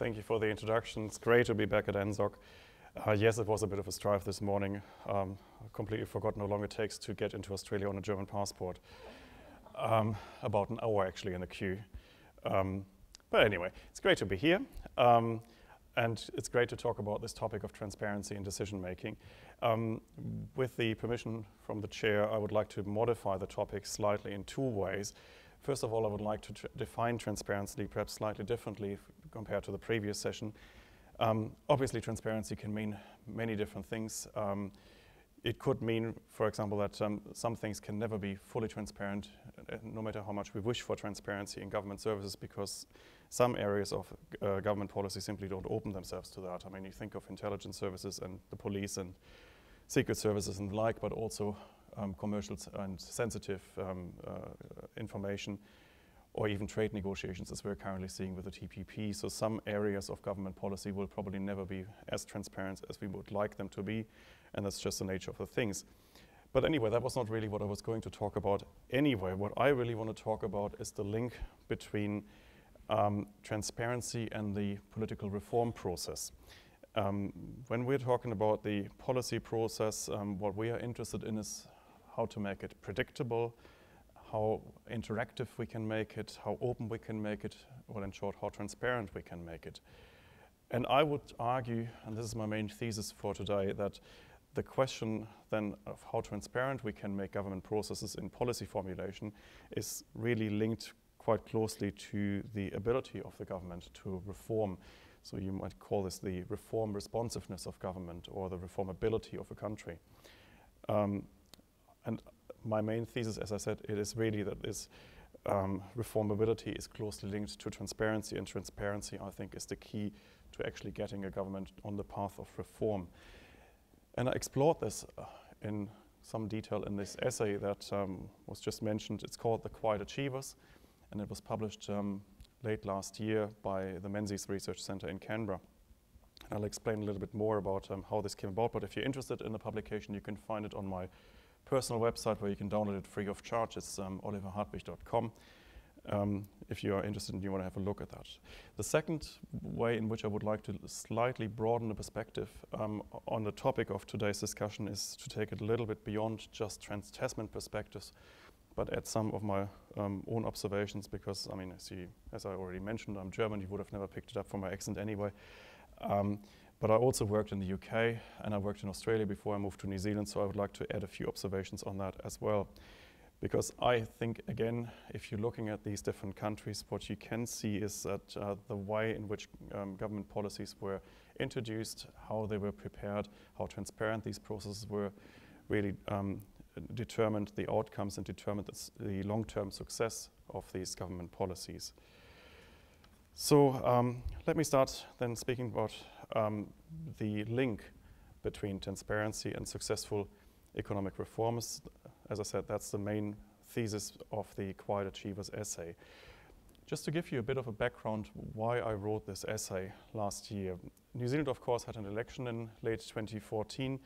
Thank you for the introduction. It's great to be back at ANZSOG. Uh, yes, it was a bit of a strife this morning. Um, completely forgot how long it takes to get into Australia on a German passport. Um, about an hour actually in the queue. Um, but anyway, it's great to be here. Um, and it's great to talk about this topic of transparency in decision making. Um, with the permission from the chair, I would like to modify the topic slightly in two ways. First of all, I would like to tr define transparency perhaps slightly differently compared to the previous session. Um, obviously, transparency can mean many different things. Um, it could mean, for example, that um, some things can never be fully transparent, uh, no matter how much we wish for transparency in government services, because some areas of uh, government policy simply don't open themselves to that. I mean, you think of intelligence services and the police and secret services and the like, but also um, commercial and sensitive um, uh, information or even trade negotiations as we're currently seeing with the TPP. So some areas of government policy will probably never be as transparent as we would like them to be, and that's just the nature of the things. But anyway, that was not really what I was going to talk about anyway. What I really want to talk about is the link between um, transparency and the political reform process. Um, when we're talking about the policy process, um, what we are interested in is how to make it predictable, how interactive we can make it, how open we can make it, or in short, how transparent we can make it. And I would argue, and this is my main thesis for today, that the question then of how transparent we can make government processes in policy formulation is really linked quite closely to the ability of the government to reform. So you might call this the reform responsiveness of government or the reformability of a country. Um, and my main thesis, as I said, it is really that this um, reformability is closely linked to transparency, and transparency, I think, is the key to actually getting a government on the path of reform. And I explored this uh, in some detail in this essay that um, was just mentioned. It's called The Quiet Achievers, and it was published um, late last year by the Menzies Research Center in Canberra. And I'll explain a little bit more about um, how this came about, but if you're interested in the publication, you can find it on my personal website where you can download it free of charge. It's um, oliverhartwich.com um, if you are interested and you want to have a look at that. The second way in which I would like to slightly broaden the perspective um, on the topic of today's discussion is to take it a little bit beyond just trans-Tasman perspectives, but add some of my um, own observations because, I mean, as, you, as, I already mentioned, I'm German. You would have never picked it up from my accent anyway. But I also worked in the UK and I worked in Australia before I moved to New Zealand, so I would like to add a few observations on that as well. Because I think, again, if you're looking at these different countries, what you can see is that uh, the way in which um, government policies were introduced, how they were prepared, how transparent these processes were, really um, determined the outcomes and determined the long-term success of these government policies. So um, let me start then speaking about um, the link between transparency and successful economic reforms. As I said, that's the main thesis of the Quiet Achievers essay. Just to give you a bit of a background why I wrote this essay last year. New Zealand, of course, had an election in late 2014,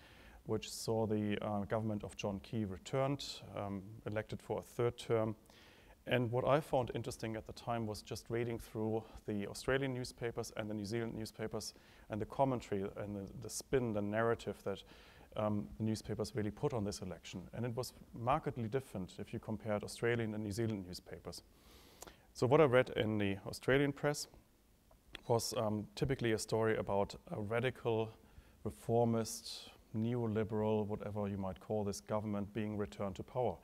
which saw the uh, government of John Key returned, um, elected for a third term. And what I found interesting at the time was just reading through the Australian newspapers and the New Zealand newspapers and the commentary and the, the spin, the narrative that um, the newspapers really put on this election. And it was markedly different if you compared Australian and New Zealand newspapers. So what I read in the Australian press was um, typically a story about a radical, reformist, neoliberal, whatever you might call this government being returned to power.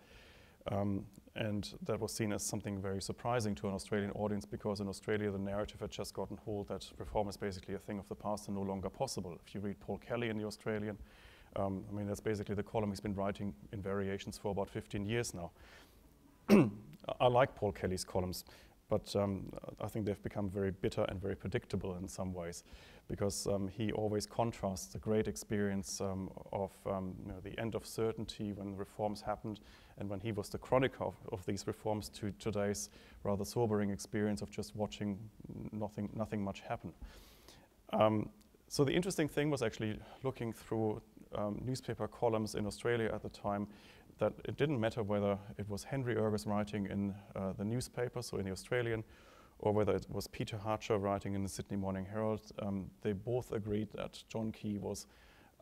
Um, and that was seen as something very surprising to an Australian audience because in Australia the narrative had just gotten hold that reform is basically a thing of the past and no longer possible. If you read Paul Kelly in The Australian, um, I mean, that's basically the column he's been writing in variations for about 15 years now. I like Paul Kelly's columns, but um, I think they've become very bitter and very predictable in some ways because um, he always contrasts the great experience um, of um, you know, the end of certainty when reforms happened and when he was the chronicle of, of, these reforms to today's rather sobering experience of just watching nothing, nothing much happen. Um, so the interesting thing was actually looking through um, newspaper columns in Australia at the time that it didn't matter whether it was Henry Ergas writing in uh, the newspaper, so in the Australian, or whether it was Peter Hartcher writing in the Sydney Morning Herald, um, they both agreed that John Key was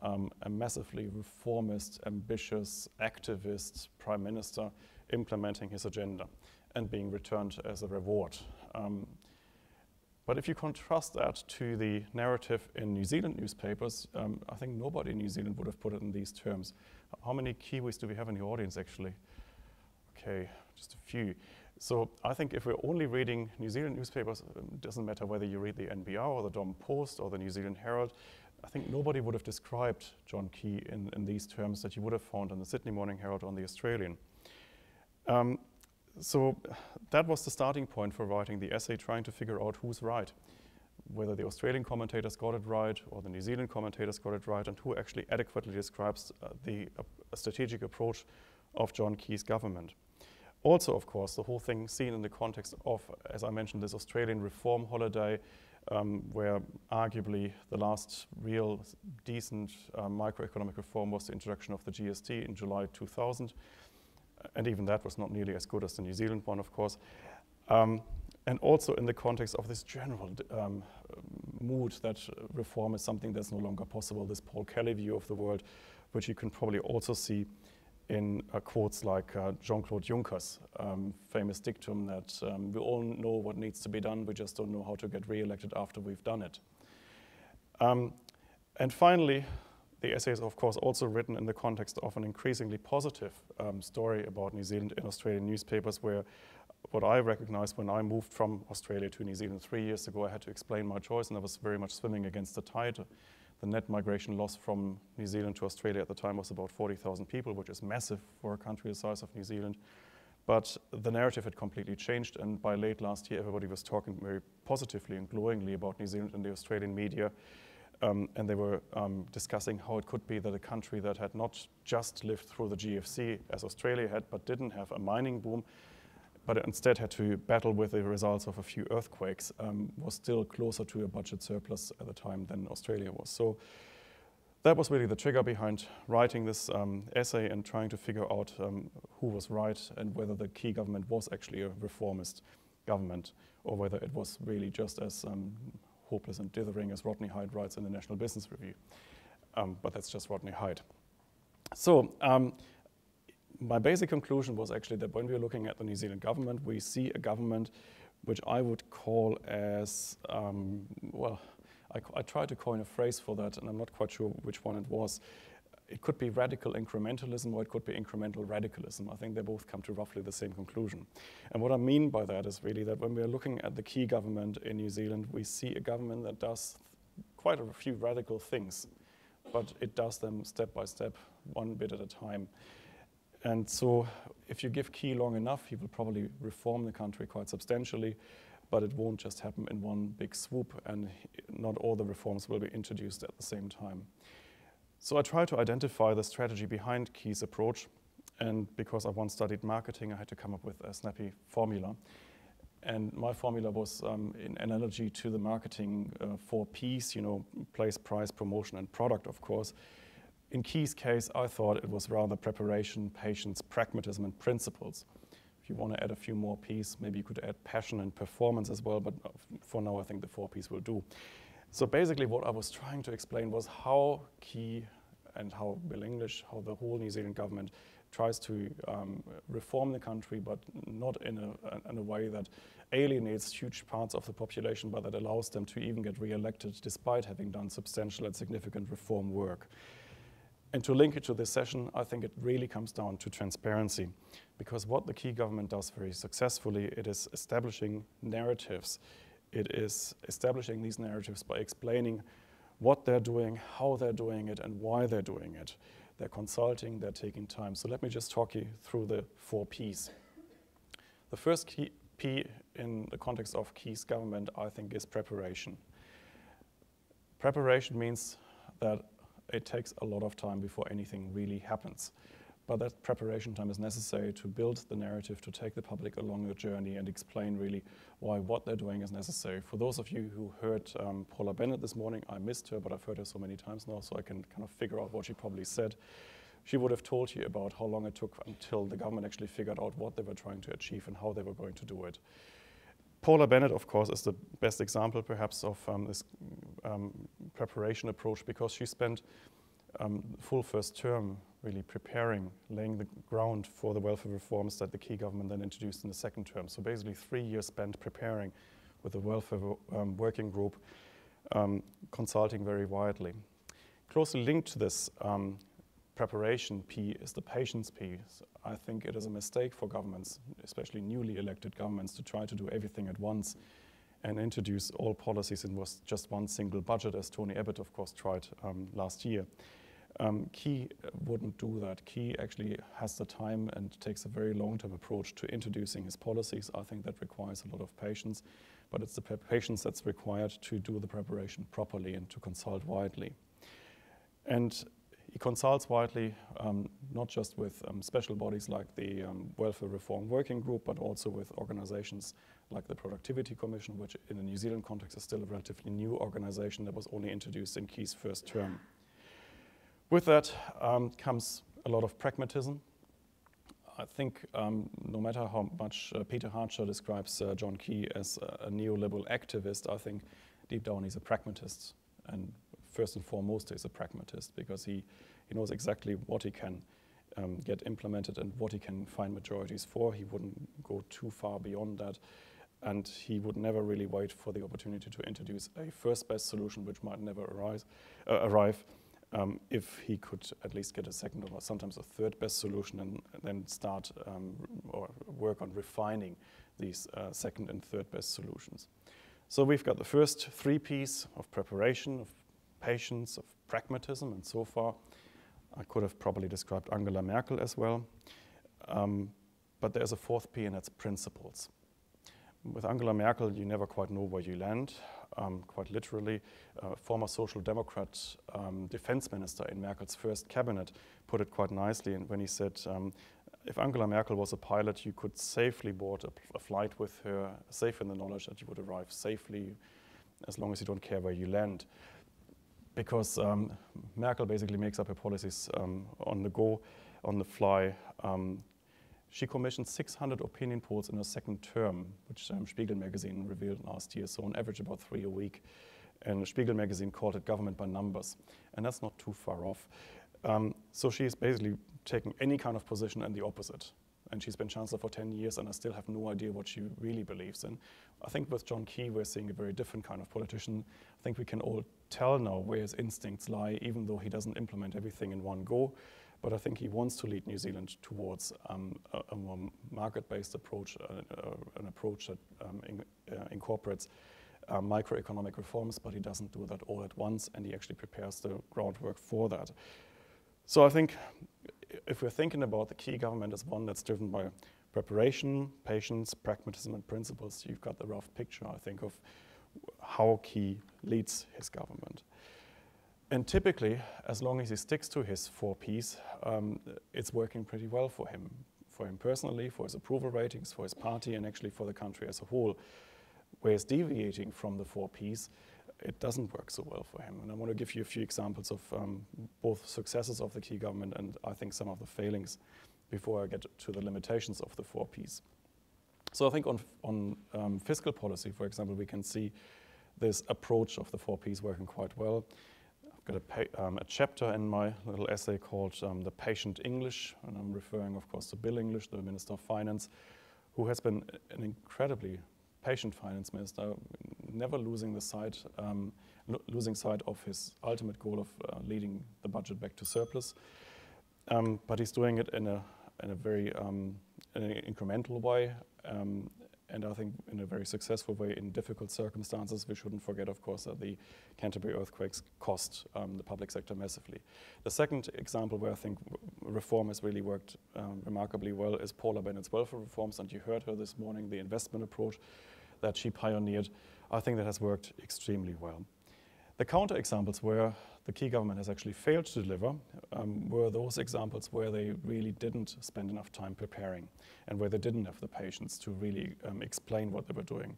um, a massively reformist, ambitious, activist prime minister implementing his agenda and being returned as a reward. Um, but if you contrast that to the narrative in New Zealand newspapers, um, I think nobody in New Zealand would have put it in these terms. How many Kiwis do we have in the audience, actually? Okay, just a few. So I think if we're only reading New Zealand newspapers, it um, doesn't matter whether you read the NBR or the Dom Post or the New Zealand Herald, I think nobody would have described John Key in, in these terms that you would have found in the Sydney Morning Herald or on the Australian. Um, so that was the starting point for writing the essay, trying to figure out who's right, whether the Australian commentators got it right or the New Zealand commentators got it right, and who actually adequately describes uh, the uh, strategic approach of John Key's government. Also, of course, the whole thing seen in the context of, as I mentioned, this Australian reform holiday, um, where arguably the last real decent uh, microeconomic reform was the introduction of the GST in July 2000 and even that was not nearly as good as the New Zealand one, of course. Um, and also in the context of this general um, mood that reform is something that's no longer possible, this Paul Kelly view of the world, which you can probably also see in uh, quotes like uh, Jean-Claude Juncker's um, famous dictum that um, we all know what needs to be done, we just don't know how to get re-elected after we've done it. Um, and finally, the essay is, of course, also written in the context of an increasingly positive um, story about New Zealand in Australian newspapers, where what I recognized when I moved from Australia to New Zealand three years ago, I had to explain my choice, and I was very much swimming against the tide. The net migration loss from New Zealand to Australia at the time was about 40,000 people, which is massive for a country the size of New Zealand. But the narrative had completely changed, and by late last year, everybody was talking very positively and glowingly about New Zealand in the Australian media. Um, and they were um, discussing how it could be that a country that had not just lived through the GFC as Australia had, but didn't have a mining boom, but instead had to battle with the results of a few earthquakes, um, was still closer to a budget surplus at the time than Australia was. So that was really the trigger behind writing this um, essay and trying to figure out um, who was right and whether the Key government was actually a reformist government or whether it was really just as um, hopeless and dithering, as Rodney Hide writes in the National Business Review. Um, but that's just Rodney Hide. So um, my basic conclusion was actually that when we are looking at the New Zealand government, we see a government which I would call as, um, well, I, I tried to coin a phrase for that, and I'm not quite sure which one it was it could be radical incrementalism or it could be incremental radicalism. I think they both come to roughly the same conclusion. And what I mean by that is really that when we're looking at the Key government in New Zealand, we see a government that does quite a few radical things, but it does them step by step, one bit at a time. And so if you give Key long enough, he will probably reform the country quite substantially, but it won't just happen in one big swoop, and not all the reforms will be introduced at the same time. So I tried to identify the strategy behind Key's approach, and because I once studied marketing, I had to come up with a snappy formula. And my formula was um, in analogy to the marketing uh, four P's, you know, place, price, promotion, and product, of course. In Key's case, I thought it was rather preparation, patience, pragmatism, and principles. If you want to add a few more P's, maybe you could add passion and performance as well, but uh, for now, I think the four P's will do. So basically what I was trying to explain was how Key and how Bill English, how the whole New Zealand government tries to um, reform the country, but not in a, in a way that alienates huge parts of the population, but that allows them to even get re-elected despite having done substantial and significant reform work. And to link it to this session, I think it really comes down to transparency. Because what the Key government does very successfully, it is establishing narratives it is establishing these narratives by explaining what they're doing, how they're doing it, and why they're doing it. They're consulting, they're taking time. So let me just talk you through the four P's. The first key, P in the context of Key's government, I think, is preparation. Preparation means that it takes a lot of time before anything really happens. But that preparation time is necessary to build the narrative, to take the public along the journey and explain really why what they're doing is necessary. For those of you who heard um, Paula Bennett this morning, I missed her, but I've heard her so many times now, so I can kind of figure out what she probably said. She would have told you about how long it took until the government actually figured out what they were trying to achieve and how they were going to do it. Paula Bennett, of course, is the best example, perhaps, of um, this um, preparation approach because she spent um, full first term really preparing, laying the ground for the welfare reforms that the Key government then introduced in the second term. So basically, three years spent preparing with the welfare um, working group, um, consulting very widely. Closely linked to this um, preparation P is the patience P. I think it is a mistake for governments, especially newly elected governments, to try to do everything at once and introduce all policies in just one single budget, as Tony Abbott, of course, tried um, last year. Um, Key wouldn't do that. Key actually has the time and takes a very long-term approach to introducing his policies. I think that requires a lot of patience, but it's the patience that's required to do the preparation properly and to consult widely. And he consults widely, um, not just with um, special bodies like the um, Welfare Reform Working Group, but also with organizations like the Productivity Commission, which in the New Zealand context is still a relatively new organization that was only introduced in Key's first term. With that um, comes a lot of pragmatism. I think um, no matter how much uh, Peter Hartcher describes uh, John Key as a, a neoliberal activist, I think deep down he's a pragmatist. And first and foremost, is a pragmatist because he, he knows exactly what he can um, get implemented and what he can find majorities for. He wouldn't go too far beyond that. And he would never really wait for the opportunity to introduce a first best solution, which might never arise, uh, arrive, um, if he could at least get a second or sometimes a third best solution and, and then start um, or work on refining these uh, second and third best solutions. So we've got the first three P's of preparation, of patience, of pragmatism, and so far I could have probably described Angela Merkel as well. Um, but there's a fourth P, and that's principles. With Angela Merkel, you never quite know where you land, um, quite literally. Uh, former Social Democrat um, defense minister in Merkel's first cabinet put it quite nicely when he said, um, if Angela Merkel was a pilot, you could safely board a, a, flight with her, safe in the knowledge that you would arrive safely as long as you don't care where you land because um, Merkel basically makes up her policies um, on the go, on the fly. Um, she commissioned 600 opinion polls in her second term, which um, Spiegel magazine revealed last year, so on average about three a week. And Spiegel magazine called it government by numbers, and that's not too far off. Um, so she's basically taking any kind of position and the opposite and she's been chancellor for 10 years, and I still have no idea what she really believes in. I think with John Key, we're seeing a very different kind of politician. I think we can all tell now where his instincts lie, even though he doesn't implement everything in one go. But I think he wants to lead New Zealand towards um, a, a, more market-based approach, uh, uh, an approach that um, in, uh, incorporates uh, microeconomic reforms, but he doesn't do that all at once, and he actually prepares the groundwork for that. So I think if we're thinking about the Key government as one that's driven by preparation, patience, pragmatism, and principles, you've got the rough picture, I think, of how Key leads his government. And typically, as long as he sticks to his four Ps, um, it's working pretty well for him, for him personally, for his approval ratings, for his party, and actually for the country as a whole. Whereas deviating from the four Ps, it doesn't work so well for him. And I want to give you a few examples of um, both successes of the Key government and I think some of the failings before I get to the limitations of the four Ps. So I think on, on um, fiscal policy, for example, we can see this approach of the four Ps working quite well. I've got a, um, a chapter in my little essay called um, The Patient English, and I'm referring, of course, to Bill English, the Minister of Finance, who has been an incredibly patient finance minister, never losing the sight, um, lo losing sight of his ultimate goal of uh, leading the budget back to surplus. Um, but he's doing it in a, in a very um, in an incremental way, um, and I think in a very successful way in difficult circumstances. We shouldn't forget, of course, that the Canterbury earthquakes cost um, the public sector massively. The second example where I think reform has really worked um, remarkably well is Paula Bennett's welfare reforms, and you heard her this morning, the investment approach that she pioneered, I think that has worked extremely well. The counter examples where the Key government has actually failed to deliver um, were those examples where they really didn't spend enough time preparing and where they didn't have the patience to really um, explain what they were doing.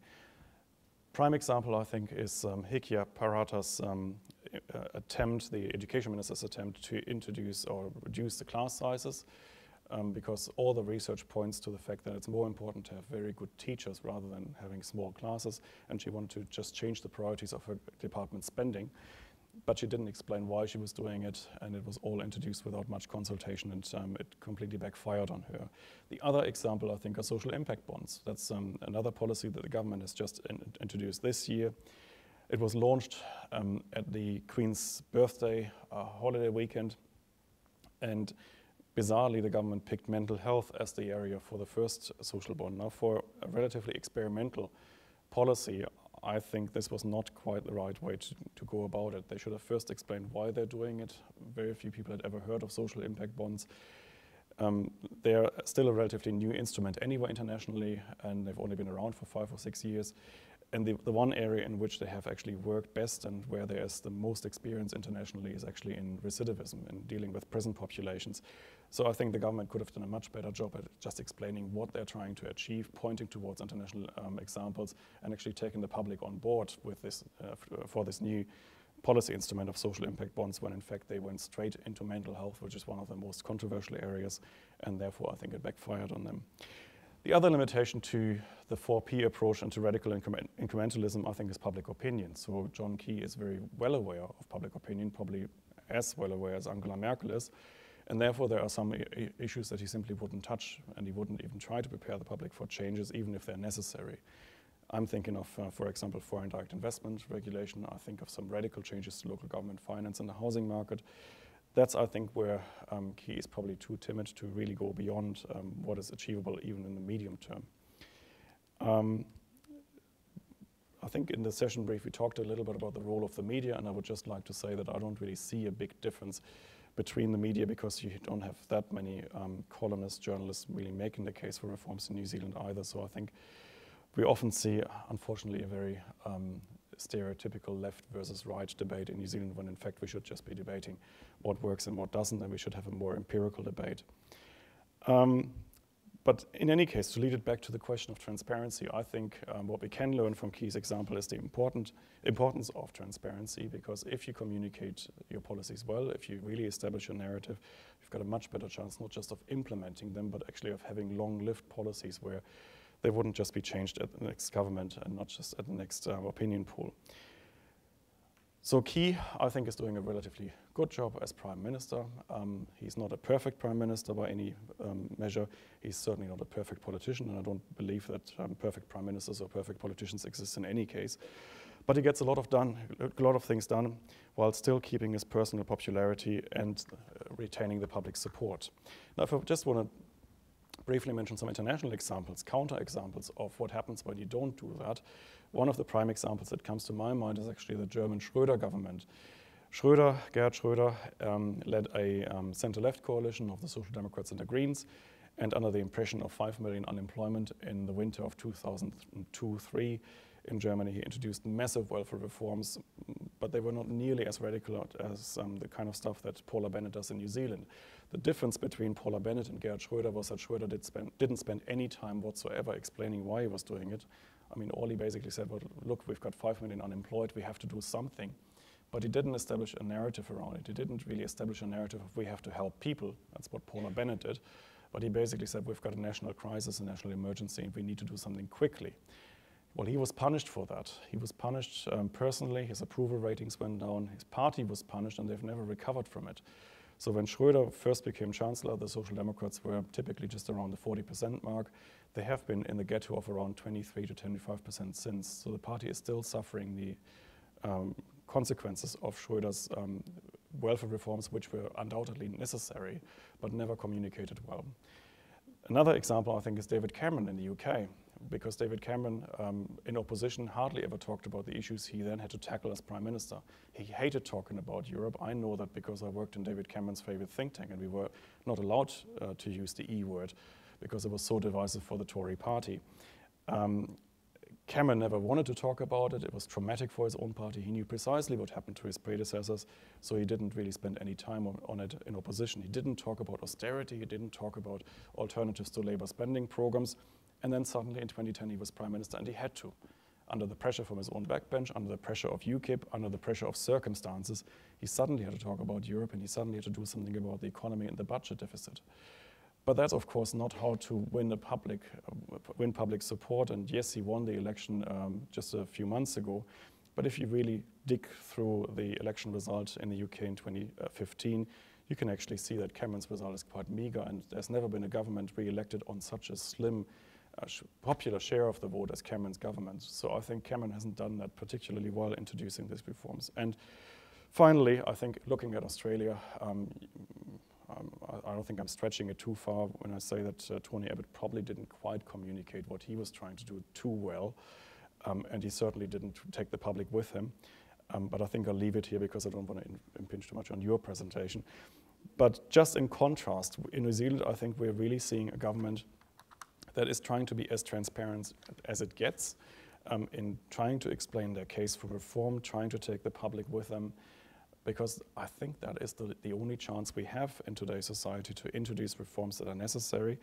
Prime example, I think, is um, Hekia Parata's um, uh, attempt, the education minister's attempt to introduce or reduce the class sizes um, because all the research points to the fact that it's more important to have very good teachers rather than having small classes. And she wanted to just change the priorities of her department spending. But she didn't explain why she was doing it, and it was all introduced without much consultation, and um, it completely backfired on her. The other example, I think, are social impact bonds. That's um, another policy that the government has just in introduced this year. It was launched um, at the Queen's birthday uh, holiday weekend, and bizarrely, the government picked mental health as the area for the first social bond. Now, for a relatively experimental policy, I think this was not quite the right way to, to go about it. They should have first explained why they're doing it. Very few people had ever heard of social impact bonds. Um, they're still a relatively new instrument anywhere internationally, and they've only been around for five or six years and the, the one area in which they have actually worked best and where there's the most experience internationally is actually in recidivism and dealing with prison populations. So I think the government could have done a much better job at just explaining what they're trying to achieve, pointing towards international um, examples, and actually taking the public on board with this uh, for this new policy instrument of social impact bonds when in fact they went straight into mental health, which is one of the most controversial areas, and therefore I think it backfired on them. The other limitation to the 4P approach and to radical increment incrementalism, I think, is public opinion. So John Key is very well aware of public opinion, probably as well aware as Angela Merkel is. And therefore, there are some issues that he simply wouldn't touch, and he wouldn't even try to prepare the public for changes, even if they're necessary. I'm thinking of, uh, for example, foreign direct investment regulation. I think of some radical changes to local government finance and the housing market that's, I think, where um, Key is probably too timid to really go beyond um, what is achievable even in the medium term. Um, I think in the session brief we talked a little bit about the role of the media, and I would just like to say that I don't really see a big difference between the media because you don't have that many um, columnists, journalists really making the case for reforms in New Zealand either. So I think we often see, unfortunately, a very um, stereotypical left versus right debate in New Zealand when in fact we should just be debating what works and what doesn't, and we should have a more empirical debate. Um, but in any case, to lead it back to the question of transparency, I think um, what we can learn from Key's example is the important importance of transparency, because if you communicate your policies well, if you really establish your narrative, you've got a much better chance not just of implementing them, but actually of having long-lived policies where they wouldn't just be changed at the next government and not just at the next um, opinion pool. So Key, I think, is doing a relatively good job as prime minister. Um, he's not a perfect prime minister by any um, measure. He's certainly not a perfect politician, and I don't believe that um, perfect prime ministers or perfect politicians exist in any case. But he gets a lot of done, a lot of things done, while still keeping his personal popularity and uh, retaining the public support. Now, if I just want to briefly mention some international examples, counter examples of what happens when you don't do that. One of the prime examples that comes to my mind is actually the German Schröder government. Schröder, Gerhard Schröder, um, led a um, center-left coalition of the Social Democrats and the Greens, and under the impression of 5 million unemployment in the winter of 2002-3 in Germany, he introduced massive welfare reforms, but they were not nearly as radical as um, the kind of stuff that Paula Bennett does in New Zealand. The difference between Paula Bennett and Gerhard Schröder was that Schröder did spend, didn't spend any time whatsoever explaining why he was doing it. I mean, all he basically said, well, look, we've got 5 million unemployed, we have to do something. But he didn't establish a narrative around it. He didn't really establish a narrative of we have to help people. That's what Paula Bennett did. But he basically said we've got a national crisis, a national emergency, and we need to do something quickly. Well, he was punished for that. He was punished um, personally, his approval ratings went down, his party was punished, and they've never recovered from it. So when Schröder first became chancellor, the Social Democrats were typically just around the 40% mark. They have been in the ghetto of around 23 to 25% since. So the party is still suffering the um, consequences of Schröder's um, welfare reforms, which were undoubtedly necessary, but never communicated well. Another example, I think, is David Cameron in the UK because David Cameron, um, in opposition, hardly ever talked about the issues he then had to tackle as prime minister. He hated talking about Europe. I know that because I worked in David Cameron's favorite think tank, and we were not allowed uh, to use the E word because it was so divisive for the Tory party. Um, Cameron never wanted to talk about it. It was traumatic for his own party. He knew precisely what happened to his predecessors, so he didn't really spend any time on, on, it in opposition. He didn't talk about austerity. He didn't talk about alternatives to labor spending programs. And then suddenly in 2010 he was prime minister and he had to. Under the pressure from his own backbench, under the pressure of UKIP, under the pressure of circumstances, he suddenly had to talk about Europe and he suddenly had to do something about the economy and the budget deficit. But that's of course not how to win public, uh, win public support. And yes, he won the election um, just a few months ago. But if you really dig through the election result in the UK in 2015, you can actually see that Cameron's result is quite meager, and there's never been a government re-elected on such a slim sh popular share of the vote as Cameron's government. So I think Cameron hasn't done that particularly well introducing these reforms. And finally, I think looking at Australia, um, um, I, I, don't think I'm stretching it too far when I say that uh, Tony Abbott probably didn't quite communicate what he was trying to do too well, um, and he certainly didn't take the public with him. Um, but I think I'll leave it here because I don't want to impinge too much on your presentation. But just in contrast, in New Zealand, I think we're really seeing a government that is trying to be as transparent as it gets um, in trying to explain their case for reform, trying to take the public with them, because I think that is the, the only chance we have in today's society to introduce reforms that are necessary,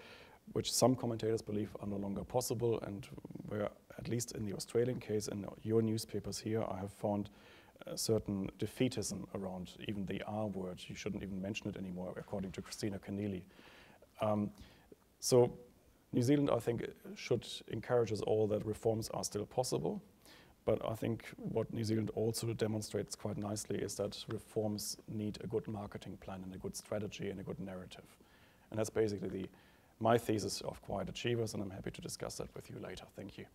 which some commentators believe are no longer possible, and where, at least in the Australian case, in your newspapers here, I have found a certain defeatism around even the R word. You shouldn't even mention it anymore, according to Kristina Keneally. Um, so New Zealand, I think, should encourage us all that reforms are still possible. But I think what New Zealand also demonstrates quite nicely is that reforms need a good marketing plan and a good strategy and a good narrative. And that's basically the, my thesis of Quiet Achievers, and I'm happy to discuss that with you later. Thank you.